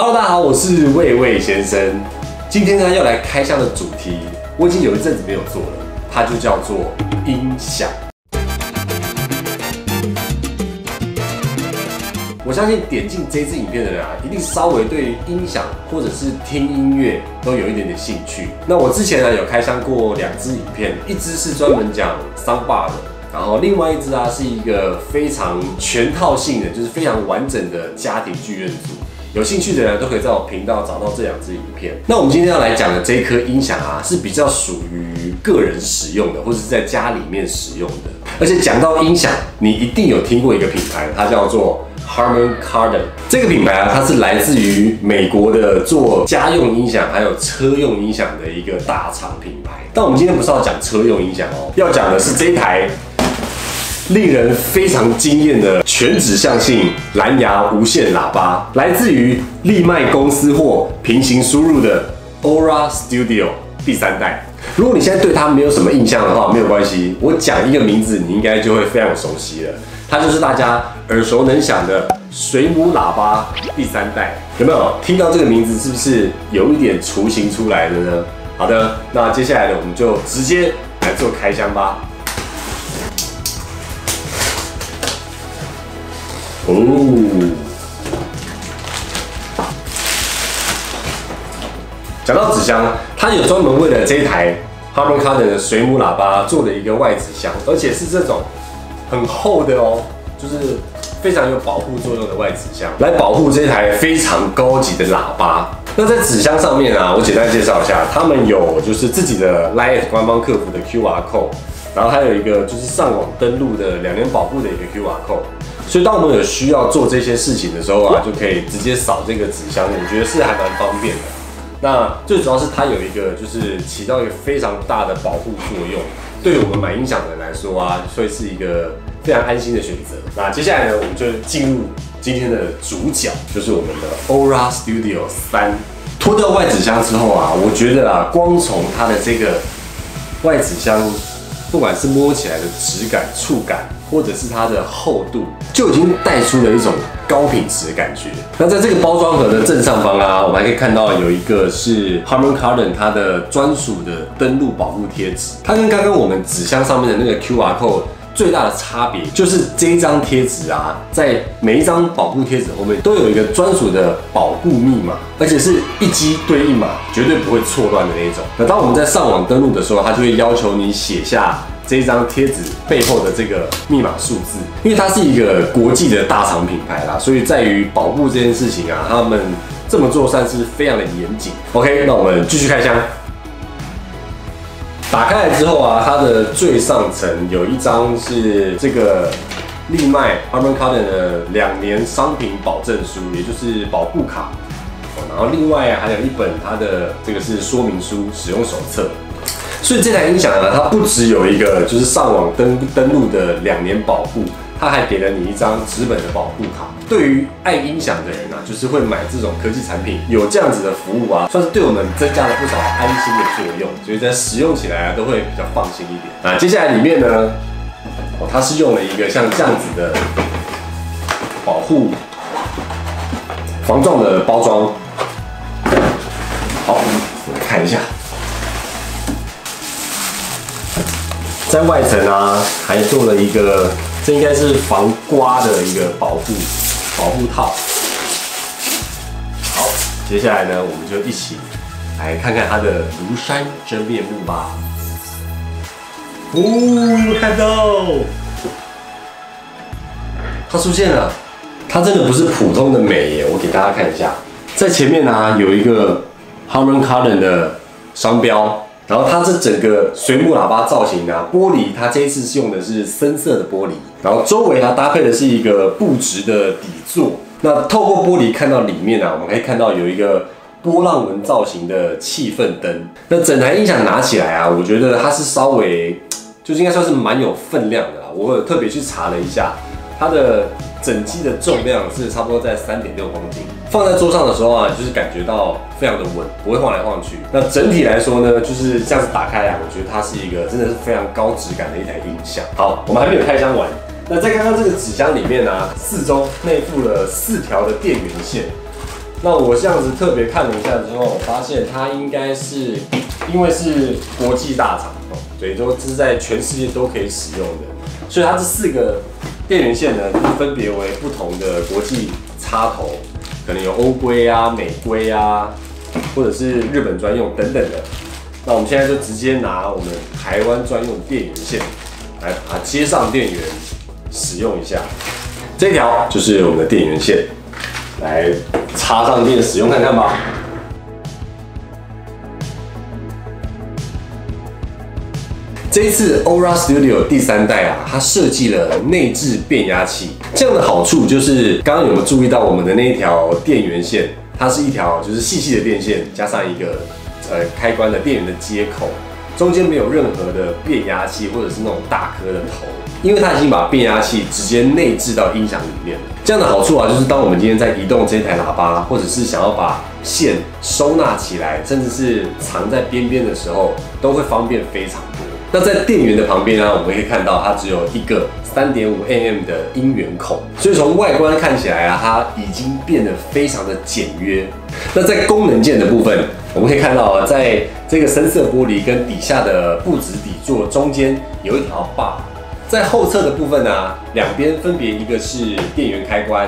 Hello，大家好，我是魏魏先生。今天呢要来开箱的主题，我已经有一阵子没有做了，它就叫做音响。我相信点进这支影片的人啊，一定稍微对音响或者是听音乐都有一点点兴趣。那我之前呢有开箱过两支影片，一支是专门讲 soundbar 的，然后另外一支啊是一个非常全套性的，就是非常完整的家庭剧院组。有兴趣的人都可以在我频道找到这两支影片。那我们今天要来讲的这一颗音响啊，是比较属于个人使用的，或者是在家里面使用的。而且讲到音响，你一定有听过一个品牌，它叫做。Harman Kardon 这个品牌啊，它是来自于美国的做家用音响还有车用音响的一个大厂品牌。但我们今天不是要讲车用音响哦，要讲的是这台令人非常惊艳的全指向性蓝牙无线喇叭，来自于利麦公司或平行输入的 Aura Studio 第三代。如果你现在对它没有什么印象的话，没有关系，我讲一个名字，你应该就会非常熟悉了。它就是大家耳熟能详的水母喇叭第三代，有没有听到这个名字？是不是有一点雏形出来的呢？好的，那接下来呢，我们就直接来做开箱吧。哦，讲到纸箱，它有专门为了这一台 Harman Kardon 的水母喇叭做了一个外纸箱，而且是这种。很厚的哦，就是非常有保护作用的外纸箱，来保护这台非常高级的喇叭。那在纸箱上面啊，我简单介绍一下，他们有就是自己的 Light 官方客服的 QR 码然后还有一个就是上网登录的两年保护的一个 QR 码。所以当我们有需要做这些事情的时候啊，就可以直接扫这个纸箱，我觉得是还蛮方便的。那最主要是它有一个就是起到一个非常大的保护作用。对于我们买音响的人来说啊，会是一个非常安心的选择。那接下来呢，我们就进入今天的主角，就是我们的 Aura Studio 三。脱掉外纸箱之后啊，我觉得啊，光从它的这个外纸箱，不管是摸起来的质感、触感。或者是它的厚度就已经带出了一种高品质的感觉。那在这个包装盒的正上方啊，我们还可以看到有一个是 Harman c a r d o n 它的专属的登录保护贴纸。它跟刚刚我们纸箱上面的那个 QR code 最大的差别，就是这一张贴纸啊，在每一张保护贴纸后面都有一个专属的保护密码，而且是一机对应码，绝对不会错乱的那种。那当我们在上网登录的时候，它就会要求你写下。这一张贴纸背后的这个密码数字，因为它是一个国际的大厂品牌啦，所以在于保护这件事情啊，他们这么做算是非常的严谨。OK，那我们继续开箱。打开来之后啊，它的最上层有一张是这个利麦 Harman Kardon 的两年商品保证书，也就是保护卡。然后另外还有一本它的这个是说明书、使用手册。所以这台音响呢，它不只有一个就是上网登登录的两年保护，它还给了你一张纸本的保护卡。对于爱音响的人啊，就是会买这种科技产品，有这样子的服务啊，算是对我们增加了不少安心的作用。所以在使用起来啊，都会比较放心一点那。接下来里面呢，哦，它是用了一个像这样子的保护防撞的包装。好，我们看一下。在外层啊，还做了一个，这应该是防刮的一个保护保护套。好，接下来呢，我们就一起来看看它的庐山真面目吧。哦，看到，它出现了，它真的不是普通的美耶！我给大家看一下，在前面呢有一个 Harman Kardon 的商标。然后它这整个水母喇叭造型呢，玻璃它这一次是用的是深色的玻璃，然后周围它搭配的是一个布质的底座。那透过玻璃看到里面啊，我们可以看到有一个波浪纹造型的气氛灯。那整台音响拿起来啊，我觉得它是稍微，就是应该算是蛮有分量的啦。我有特别去查了一下，它的。整机的重量是差不多在三点六公斤，放在桌上的时候啊，就是感觉到非常的稳，不会晃来晃去。那整体来说呢，就是这样子打开来，我觉得它是一个真的是非常高质感的一台音响。好，我们还没有开箱完。那在刚刚这个纸箱里面呢，四周内附了四条的电源线，那我这样子特别看了一下之后，我发现它应该是因为是国际大厂，所以都是在全世界都可以使用的，所以它这四个电源线呢，分别为不同的国际插头，可能有欧规啊、美规啊，或者是日本专用等等的。那我们现在就直接拿我们台湾专用电源线来把它接上电源使用一下，这条就是我们的电源线。来插上电使用看看吧。这一次 Aura Studio 第三代啊，它设计了内置变压器，这样的好处就是刚刚有没有注意到我们的那一条电源线，它是一条就是细细的电线，加上一个呃开关的电源的接口，中间没有任何的变压器或者是那种大颗的头。因为它已经把变压器直接内置到音响里面了，这样的好处啊，就是当我们今天在移动这台喇叭，或者是想要把线收纳起来，甚至是藏在边边的时候，都会方便非常多。那在电源的旁边呢，我们可以看到它只有一个三点五 mm 的音源孔，所以从外观看起来啊，它已经变得非常的简约。那在功能键的部分，我们可以看到啊，在这个深色玻璃跟底下的布质底座中间有一条把。在后侧的部分呢，两边分别一个是电源开关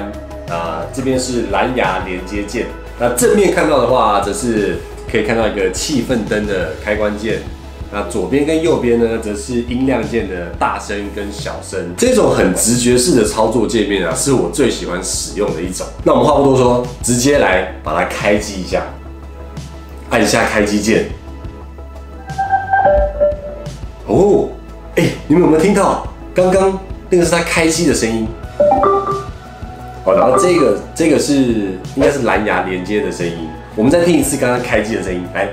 啊，这边是蓝牙连接键。那正面看到的话，则是可以看到一个气氛灯的开关键。那左边跟右边呢，则是音量键的大声跟小声。这种很直觉式的操作界面啊，是我最喜欢使用的一种。那我们话不多说，直接来把它开机一下，按下开机键。哦，哎，你们有没有听到？刚刚那个是它开机的声音，哦，然后这个这个是应该是蓝牙连接的声音。我们再听一次刚刚开机的声音，来，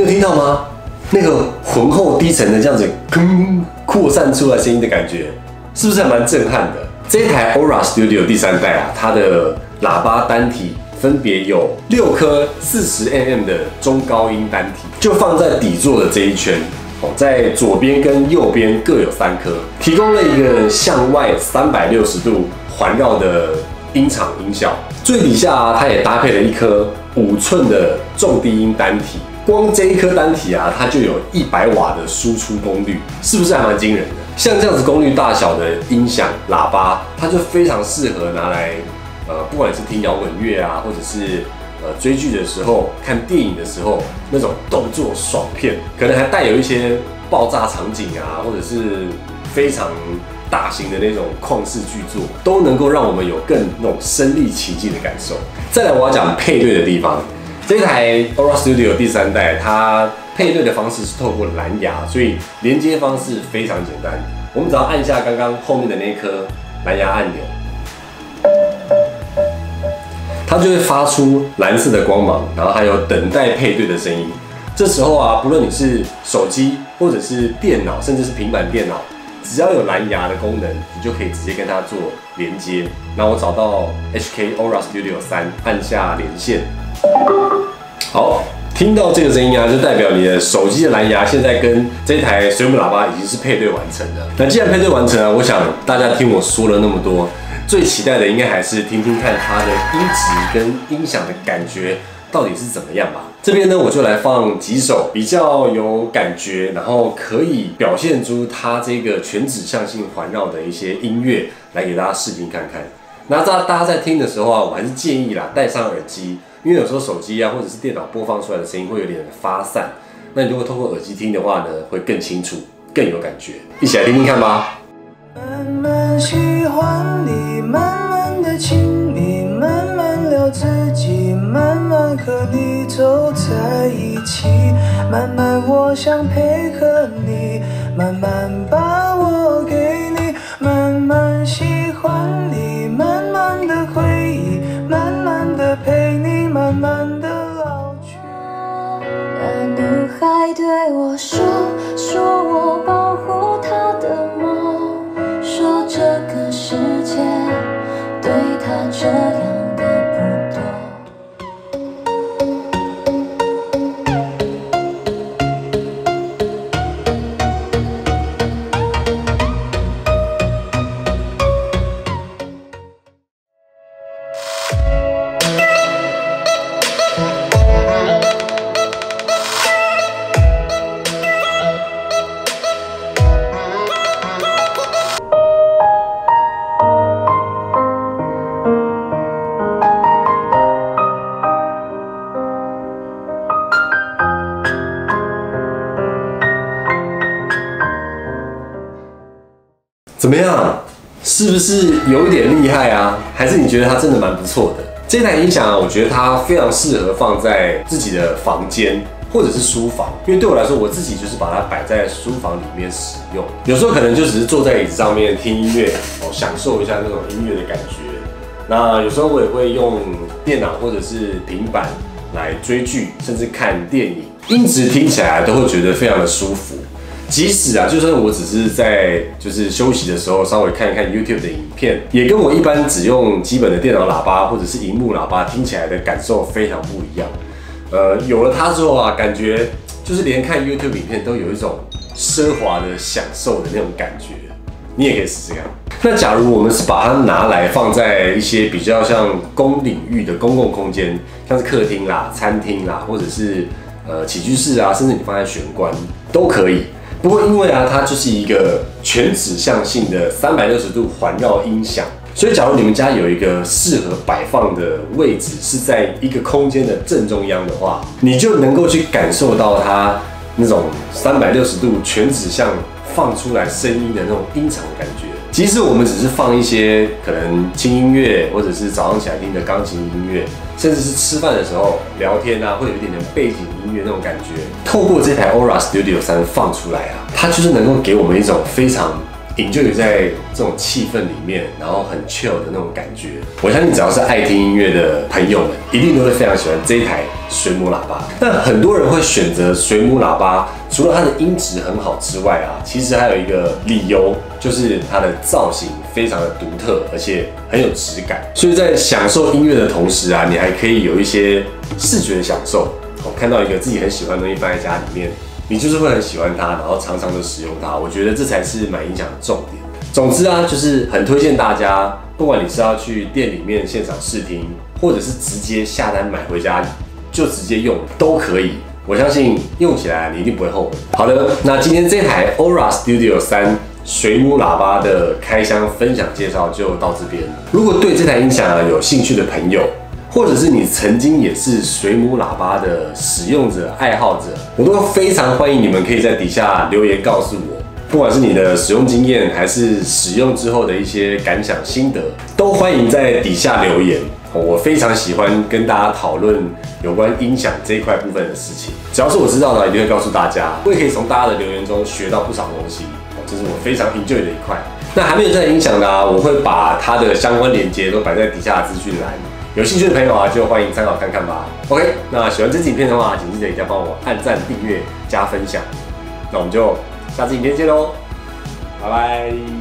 你有听到吗？那个浑厚低沉的这样子，吭扩散出来声音的感觉，是不是还蛮震撼的？这一台 Aura Studio 第三代啊，它的喇叭单体分别有六颗四十 mm 的中高音单体，就放在底座的这一圈。哦在左边跟右边各有三颗，提供了一个向外三百六十度环绕的音场音效。最底下，它也搭配了一颗五寸的重低音单体，光这一颗单体啊，它就有一百瓦的输出功率，是不是还蛮惊人的？像这样子功率大小的音响喇叭，它就非常适合拿来，呃，不管是听摇滚乐啊，或者是。呃，追剧的时候、看电影的时候，那种动作爽片，可能还带有一些爆炸场景啊，或者是非常大型的那种旷世巨作，都能够让我们有更那种身临其境的感受。再来，我要讲配对的地方，这台 Aura Studio 第三代，它配对的方式是透过蓝牙，所以连接方式非常简单。我们只要按下刚刚后面的那颗蓝牙按钮。它就会发出蓝色的光芒，然后还有等待配对的声音。这时候啊，不论你是手机或者是电脑，甚至是平板电脑，只要有蓝牙的功能，你就可以直接跟它做连接。那我找到 HK Aura Studio 三，按下连线。好，听到这个声音啊，就代表你的手机的蓝牙现在跟这台水母喇叭已经是配对完成的。那既然配对完成了，我想大家听我说了那么多。最期待的应该还是听听看它的音质跟音响的感觉到底是怎么样吧。这边呢，我就来放几首比较有感觉，然后可以表现出它这个全指向性环绕的一些音乐，来给大家试听看看。那大大家在听的时候啊，我还是建议啦，戴上耳机，因为有时候手机啊或者是电脑播放出来的声音会有点发散。那你如果通过耳机听的话呢，会更清楚，更有感觉。一起来听听看吧。慢慢喜欢你，慢慢的亲密，慢慢聊自己，慢慢和你走在一起，慢慢我想配合你，慢慢把我给你，慢慢喜欢你，慢慢的回忆，慢慢的陪你，慢慢的老去。那女孩对我说，说我保护她的梦。说这个世界对她这样怎么样？是不是有一点厉害啊？还是你觉得它真的蛮不错的？这台音响啊，我觉得它非常适合放在自己的房间或者是书房，因为对我来说，我自己就是把它摆在书房里面使用。有时候可能就只是坐在椅子上面听音乐哦，享受一下那种音乐的感觉。那有时候我也会用电脑或者是平板来追剧，甚至看电影，音质听起来都会觉得非常的舒服。即使啊，就算我只是在就是休息的时候稍微看一看 YouTube 的影片，也跟我一般只用基本的电脑喇叭或者是荧幕喇叭听起来的感受非常不一样。呃，有了它之后啊，感觉就是连看 YouTube 影片都有一种奢华的享受的那种感觉。你也可以试试看。那假如我们是把它拿来放在一些比较像公领域的公共空间，像是客厅啦、餐厅啦，或者是呃起居室啊，甚至你放在玄关都可以。不过因为啊，它就是一个全指向性的三百六十度环绕音响，所以假如你们家有一个适合摆放的位置是在一个空间的正中央的话，你就能够去感受到它那种三百六十度全指向放出来声音的那种音场感觉。即使我们只是放一些可能轻音乐，或者是早上起来听的钢琴音乐，甚至是吃饭的时候聊天啊，会有一点点背景音乐那种感觉。透过这台 Aura Studio 三放出来啊，它就是能够给我们一种非常。就有在这种气氛里面，然后很 chill 的那种感觉。我相信只要是爱听音乐的朋友们，一定都会非常喜欢这一台水母喇叭。但很多人会选择水母喇叭，除了它的音质很好之外啊，其实还有一个理由，就是它的造型非常的独特，而且很有质感。所以在享受音乐的同时啊，你还可以有一些视觉享受。我看到一个自己很喜欢的东西放在家里面。你就是会很喜欢它，然后常常的使用它，我觉得这才是买音响的重点。总之啊，就是很推荐大家，不管你是要去店里面现场试听，或者是直接下单买回家就直接用都可以。我相信用起来你一定不会后悔。好的，那今天这台 Aura Studio 三水母喇叭的开箱分享介绍就到这边。如果对这台音响有兴趣的朋友，或者是你曾经也是水母喇叭的使用者、爱好者，我都非常欢迎你们可以在底下留言告诉我，不管是你的使用经验，还是使用之后的一些感想心得，都欢迎在底下留言。我非常喜欢跟大家讨论有关音响这一块部分的事情，只要是我知道的，一定会告诉大家。我也可以从大家的留言中学到不少东西，这是我非常引就的一块。那还没有在音响的，我会把它的相关链接都摆在底下的资讯栏。有兴趣的朋友啊，就欢迎参考看看吧。OK，那喜欢这支影片的话，请记得一定要帮我按赞、订阅、加分享。那我们就下次影片见喽，拜拜。